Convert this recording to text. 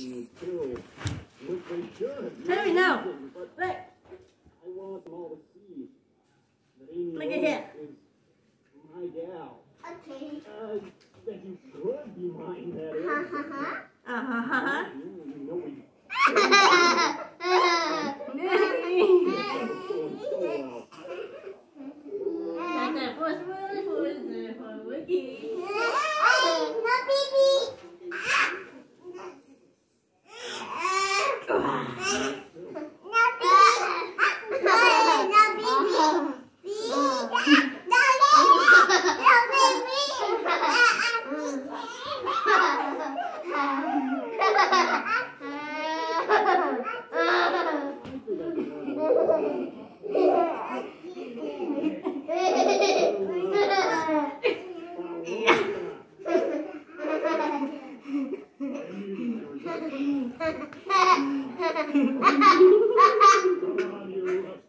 me too. Which they should. Henry, no. But Look. I want them all to see that Amy Look at here. is my gal. Okay. Uh, that you should be mine, that is. Ha ha ha. Uh huh. huh. You, you know we so well. That was really for for Wiki. No, baby. Come on, you